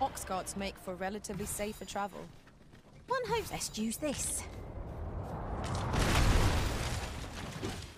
Ox carts make for relatively safer travel. One hopes. Let's use this.